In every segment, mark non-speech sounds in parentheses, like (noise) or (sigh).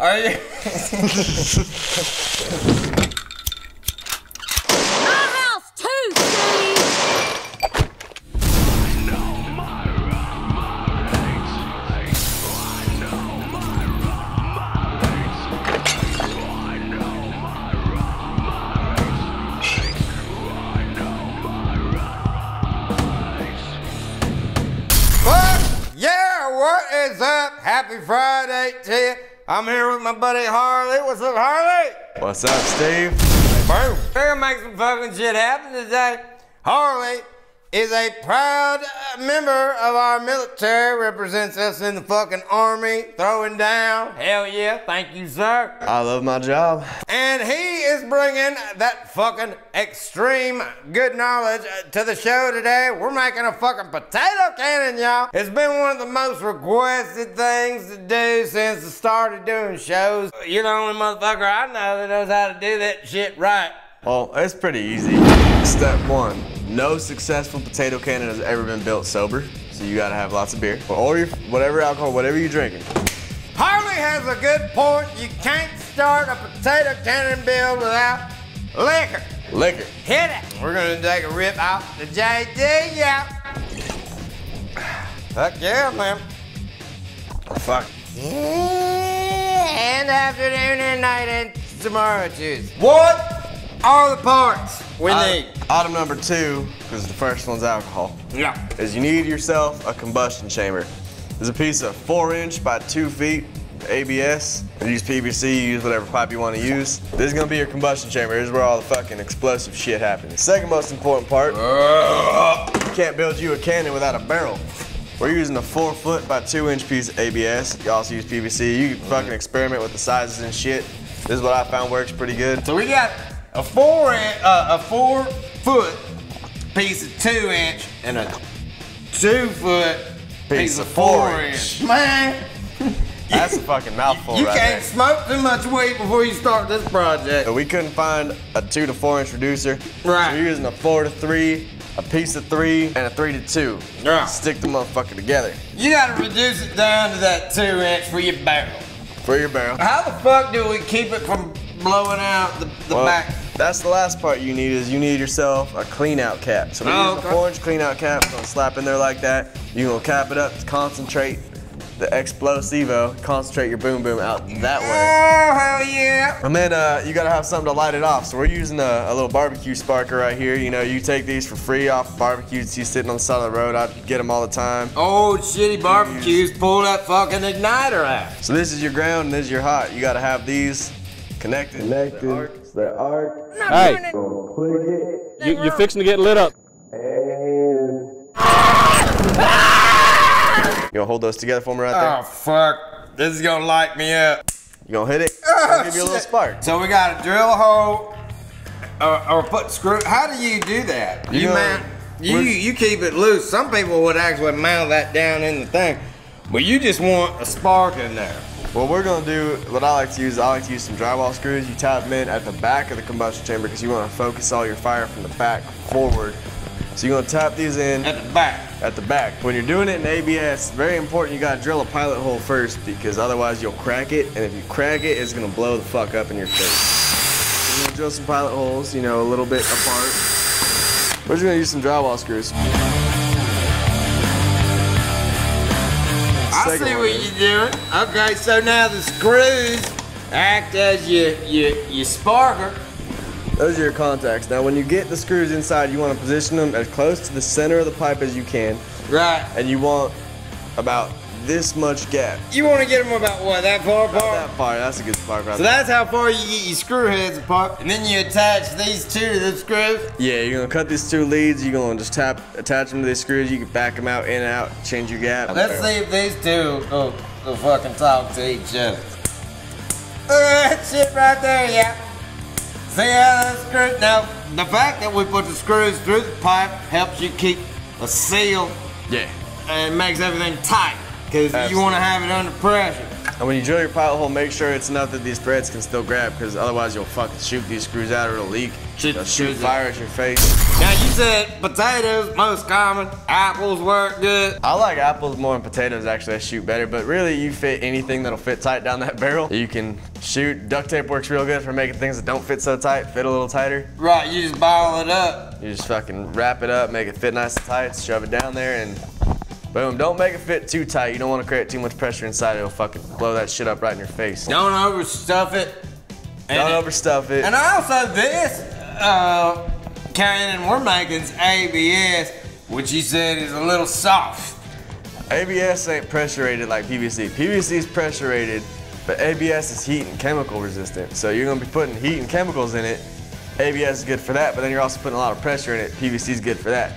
Are you? My house too, Steve! What? Yeah, what is up? Happy Friday to you. I'm here with my buddy Harley. What's up, Harley? What's up, Steve? Boom. We're gonna make some fucking shit happen today. Harley is a proud uh, member of our military, represents us in the fucking army, throwing down. Hell yeah, thank you, sir. I love my job. And he is bringing that fucking extreme good knowledge uh, to the show today. We're making a fucking potato cannon, y'all. It's been one of the most requested things to do since I started doing shows. You're the only motherfucker I know that knows how to do that shit right. Well, it's pretty easy. Step one, no successful potato cannon has ever been built sober. So you gotta have lots of beer. Or your, whatever alcohol, whatever you're drinking. Harley has a good point. You can't start a potato cannon build without liquor. Liquor. Hit it. We're gonna take a rip out the JD, yeah. (sighs) Fuck yeah, man. Fuck. Yeah, and afternoon and night and tomorrow juice. What are the parts we need? Item number two, because the first one's alcohol, Yeah. is you need yourself a combustion chamber. There's a piece of four inch by two feet ABS. You use PVC, you use whatever pipe you want to use. This is gonna be your combustion chamber. This is where all the fucking explosive shit happens. Second most important part, you can't build you a cannon without a barrel. We're using a four foot by two inch piece of ABS. You also use PVC. You can fucking experiment with the sizes and shit. This is what I found works pretty good. So we got a four in, uh, a four foot piece of two inch and a two foot piece, of four, inch. Man, (laughs) That's a fucking mouthful you right can't there. smoke too much weed before you start this project. But we couldn't find a two to four inch reducer. Right. So we're using a four to three, a piece of three, and a three to two. Right. Stick the motherfucker together You gotta reduce it down to that two inch for your barrel. for your barrel. How the fuck do we keep it from blowing out the, the Well, back? That's the last part you need is you need yourself a clean out cap. So we Oh, use okay. a four inch clean out cap, gonna slap in there like that. You're gonna cap it up to concentrate the explosivo, concentrate your boom boom out that way. Oh, hell yeah. And then uh, you gotta have something to light it off. So we're using a, a little barbecue sparker right here. You know, you take these for free off barbecues. You sitting on the side of the road. I get them all the time. Old shitty barbecues pull that fucking igniter out. So this is your ground and this is your hot. You gotta have these connected. Connected. So they're arc. Hey, Gonna click it. you, you're fixing to get lit up. And you gonna hold those together for me right there? Oh, fuck. This is gonna light me up. You gonna hit it? Oh, I'll give you a little spark. So we gotta drill a hole or, or put screw. How do you do that? You You know, mount. You you keep it loose. Some people would actually mount that down in the thing, but you just want a spark in there. What we're gonna do, what I like to use, I like to use some drywall screws. You tap them in at the back of the combustion chamber because you wanna focus all your fire from the back forward. So you're gonna tap these in At the back. at the back. When you're doing it in ABS, very important you gotta drill a pilot hole first because otherwise you'll crack it, and if you crack it, it's gonna blow the fuck up in your face. You're gonna drill some pilot holes, you know, a little bit apart. We're just gonna use some drywall screws. I see what you're doing. Okay, so now the screws act as your your your sparker. Those are your contacts. Now when you get the screws inside, you wanna position them as close to the center of the pipe as you can, Right. and you want about this much gap. You want to get them about what that far About that far, that's a good spark right So there. that's how far you get your screw heads apart, and then you attach these two to the screws. Yeah, you're gonna cut these two leads, you're gonna just tap, attach them to these screws, you can back them out, in and out, change your gap. Let's see if these two will, will fucking talk to each other. That shit right there, yeah. See how the screw? Now, the fact that we put the screws through the pipe helps you keep a seal Yeah. And makes everything tight. Because you want to have it under pressure. And when you drill your pilot hole, make sure it's enough that these threads can still grab, because otherwise you'll fucking shoot these screws out or it'll leak. Shoot, They'll shoot fire at your face. Now you said potatoes most common, apples work good. I like apples more than potatoes actually, they shoot better, but really you fit anything that'll fit tight down that (laughs) barrel. You can shoot, duct tape works real good for making things that don't fit so tight, fit a little tighter. Right, you just ball it up. You just fucking wrap it up, make it fit nice and tight, shove it down there and boom. Don't make it fit too tight. You don't want to create too much pressure inside. It'll fucking blow that shit up right in your face. Don't overstuff it. Don't And- overstuff it. And also this, uh, Cannon, we're making's ABS, which you said is a little soft. ABS ain't pressure rated like PVC. PVC is pressure rated, but ABS is heat and chemical resistant. So you're gonna be putting heat and chemicals in it. ABS is good for that, but then you're also putting a lot of pressure in it. PVC is good for that.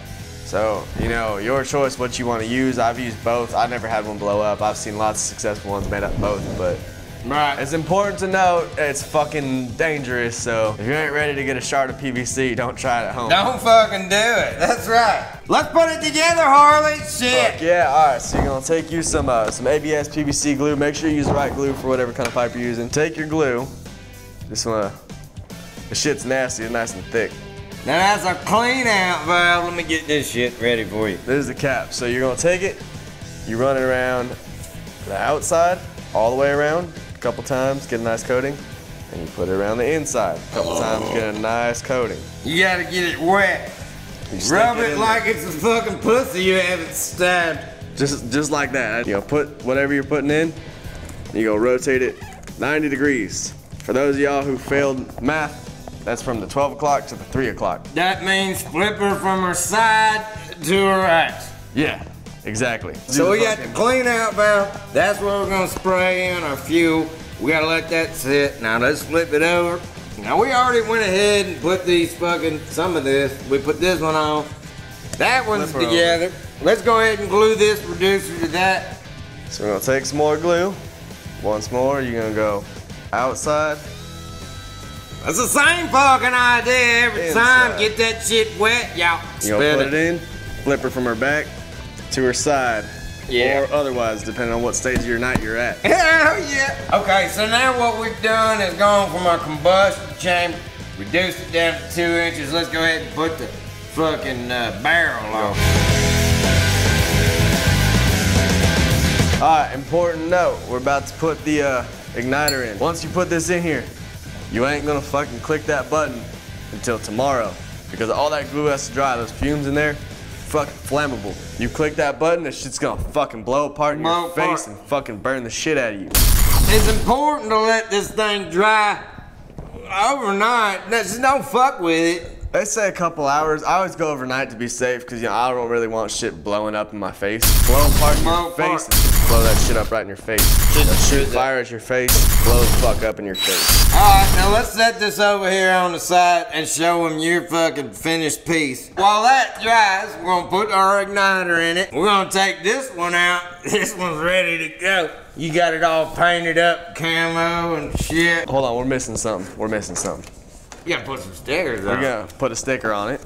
So, you know, your choice what you want to use. I've used both. I've never had one blow up. I've seen lots of successful ones made up both, but Right. it's important to note it's fucking dangerous. So if you ain't ready to get a shard of PVC, don't try it at home. Don't fucking do it. That's right. Let's put it together, Harley. Shit. Fuck yeah, all right, so you're gonna take you some uh, some ABS PVC glue. Make sure you use the right glue for whatever kind of pipe you're using. Take your glue. Just wanna, the shit's nasty, it's nice and thick. Now that's a clean out valve. Let me get this shit ready for you. This is the cap. So you're gonna take it, you run it around the outside, all the way around, a couple times, get a nice coating, and you put it around the inside, a couple times, get a nice coating. You gotta get it wet. Rub it there. like it's a fucking pussy you haven't stabbed. Just, just like that. You know, put whatever you're putting in, you go rotate it 90 degrees. For those of y'all who failed math, that's from the 12 o'clock to the 3 o'clock. That means flip her from her side to her right. Yeah, exactly. So we got the fucking- clean out valve. That's where we're gonna spray in our fuel. We gotta let that sit. Now let's flip it over. Now we already went ahead and put these fucking, some of this, we put this one on. That one's Flip her over. together. Let's go ahead and glue this reducer to that. So we're gonna take some more glue. Once more, you're gonna go outside. That's the same fucking idea every time. Get that shit wet, y'all. You gonna put it in, flip her from her back to her side. Yeah. Or otherwise, depending on what stage of your night you're at. Hell yeah. Okay, so now what we've done is gone from our combustion chamber, reduced it down to two inches. Let's go ahead and put the fucking uh, barrel on. All right, important note. We're about to put the uh, igniter in. Once you put this in here, you ain't gonna fucking click that button until tomorrow because all that glue has to dry. Those fumes in there, fucking flammable. You click that button, that shit's gonna fucking blow apart in Blow your face and fucking burn the shit out of you. It's important to let this thing dry overnight. No, Just don't fuck with it. They say a couple hours. I always go overnight to be safe because you know I don't really want shit blowing up in my face. Blow apart in your face blow that shit up right in your face. Just shoot fire at your face, blow the fuck up in your face. All right, now let's set this over here on the side and show them your fucking finished piece. While that dries, we're gonna put our igniter in it. We're gonna take this one out. (laughs) This one's ready to go. You got it all painted up, camo and shit. Hold on, we're missing something. We're missing something. You gotta put some stickers We're on. gonna put a sticker on it.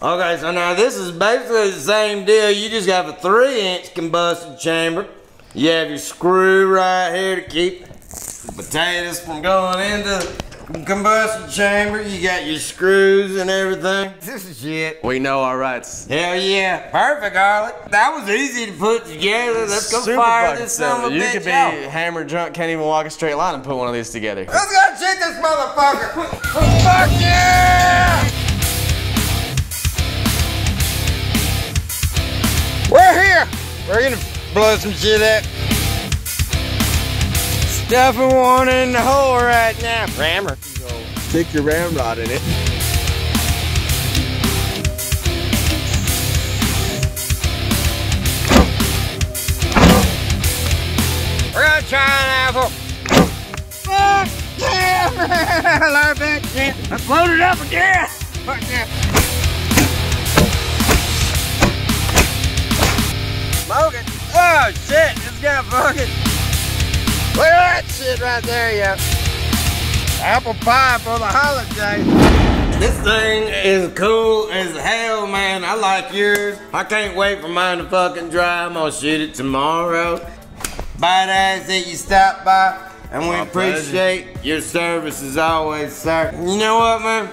Okay, so now this is basically the same deal. You just have a three inch combustion chamber. You have your screw right here to keep the potatoes from going into combustion chamber. You got your screws and everything. This is shit. We know our rights. Hell yeah. Perfect, Harley. That was easy to put together. Let's go Super fire this son of a. You bitch could be out. hammered drunk, can't even walk a straight line and put one of these together. Let's go shoot this motherfucker. Fuck yeah! We're here. We're gonna blow some shit up. Stuffing one in the hole right now. Rammer. Stick your ramrod in it. We're gonna try an apple. Fuck yeah. (laughs) I love that shit. Let's it up again. Fuck yeah. Smoking. Oh shit, it's got fucking. Look at that shit right there, yo. Apple pie for the holiday. This thing is cool as hell, man. I like yours. I can't wait for mine to fucking dry. I'm gonna shoot it tomorrow. Badass that you stopped by, and we My pleasure. appreciate your service as always, sir. You know what, man?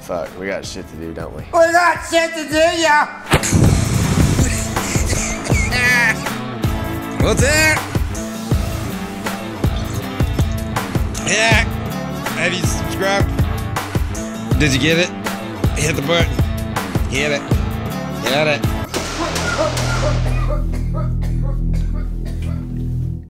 Fuck, we got shit to do, don't we? We got shit to do, y'all. What's that? Yeah. Have you subscribed? Did you get it? Hit the button. Hit it. Hit it.